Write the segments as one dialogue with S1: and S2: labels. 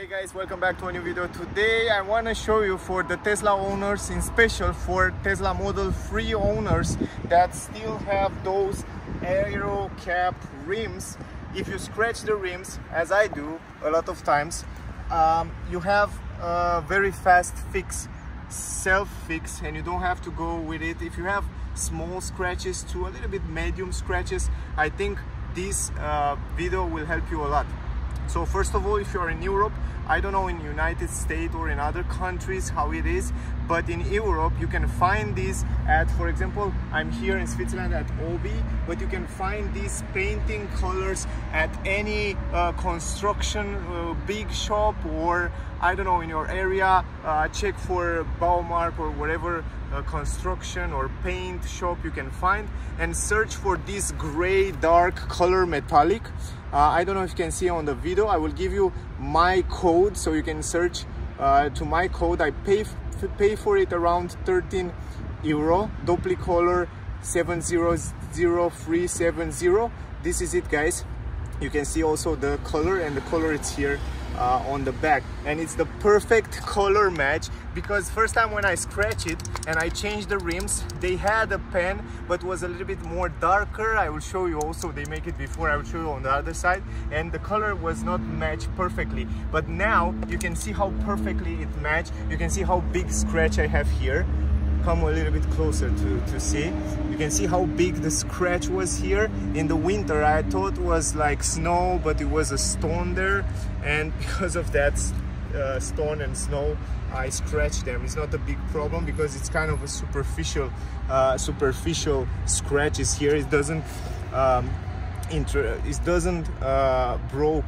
S1: Hey guys, welcome back to a new video. Today I want to show you for the Tesla owners, in special for Tesla Model 3 owners that still have those aero cap rims. If you scratch the rims, as I do a lot of times, um, you have a very fast fix, self-fix, and you don't have to go with it. If you have small scratches to a little bit medium scratches, I think this uh, video will help you a lot. So first of all, if you're in Europe, I don't know in United States or in other countries how it is, but in Europe you can find these at, for example, I'm here in Switzerland at Obi, but you can find these painting colors at any uh, construction uh, big shop or I don't know in your area, uh, check for Baumarkt or whatever uh, construction or paint shop you can find and search for this gray dark color metallic. Uh, I don't know if you can see on the video. I will give you my code. So you can search uh, to my code. I pay pay for it around 13 euro. Doppler 700370 this is it guys. You can see also the color and the color it's here uh, on the back. And it's the perfect color match because first time when I scratch it and I changed the rims they had a pen but was a little bit more darker. I will show you also they make it before. I will show you on the other side. And the color was not matched perfectly. But now you can see how perfectly it matched. You can see how big scratch I have here come a little bit closer to, to see. You can see how big the scratch was here. In the winter I thought was like snow, but it was a stone there. And because of that uh, stone and snow, I scratched them. It's not a big problem because it's kind of a superficial, uh, superficial scratches here. It doesn't, um, it doesn't uh, broke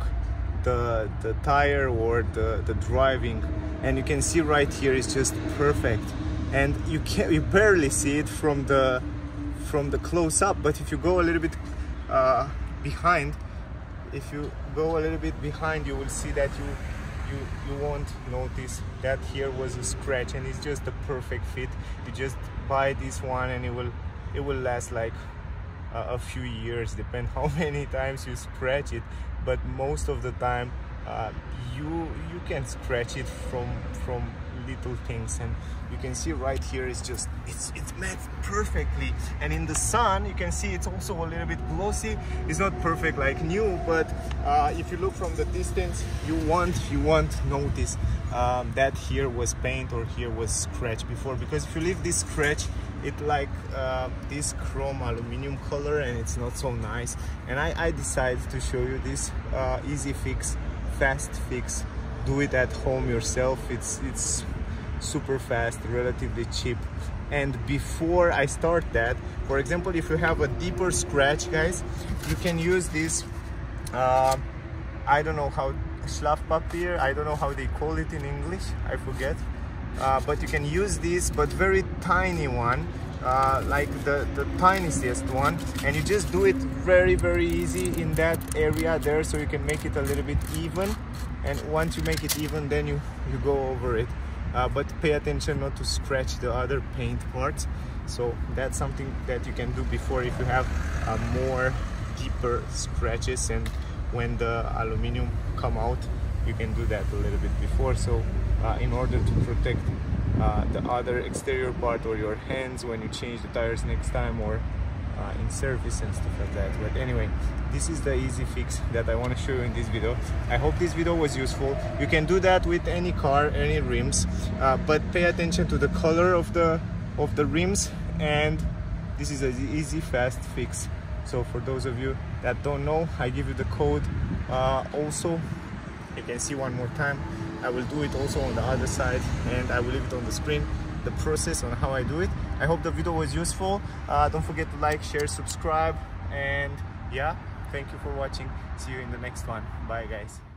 S1: the, the tire or the, the driving. And you can see right here, it's just perfect and you can you barely see it from the from the close up but if you go a little bit uh, behind if you go a little bit behind you will see that you you you won't notice that here was a scratch and it's just the perfect fit. You just buy this one and it will it will last like uh, a few years depend how many times you scratch it. But most of the time uh, you you can scratch it from from little things and you can see right here is just it's it's made perfectly. And in the sun you can see it's also a little bit glossy. It's not perfect like new but uh, if you look from the distance you won't you won't notice um, that here was paint or here was scratch before. Because if you leave this scratch it like uh, this chrome aluminum color and it's not so nice. And I, I decided to show you this uh, easy fix fast fix do it at home yourself. It's it's super fast relatively cheap. And before I start that for example if you have a deeper scratch guys you can use this uh, I don't know how Schleifpapier I don't know how they call it in English. I forget. Uh, but you can use this but very tiny one uh, like the, the tiniest one. And you just do it very very easy in that area there so you can make it a little bit even and once you make it even then you you go over it. Uh, but pay attention not to scratch the other paint parts. So that's something that you can do before if you have uh, more deeper scratches. And when the aluminum come out you can do that a little bit before. So uh, in order to protect uh, the other exterior part or your hands when you change the tires next time or uh, in service and stuff like that. But anyway this is the easy fix that I want to show you in this video. I hope this video was useful. You can do that with any car any rims uh, but pay attention to the color of the of the rims and this is an easy fast fix. So for those of you that don't know I give you the code uh, also. You can see one more time. I will do it also on the other side and I will leave it on the screen the process on how I do it. I hope the video was useful. Uh, don't forget to like, share, subscribe, and yeah, thank you for watching. See you in the next one. Bye guys.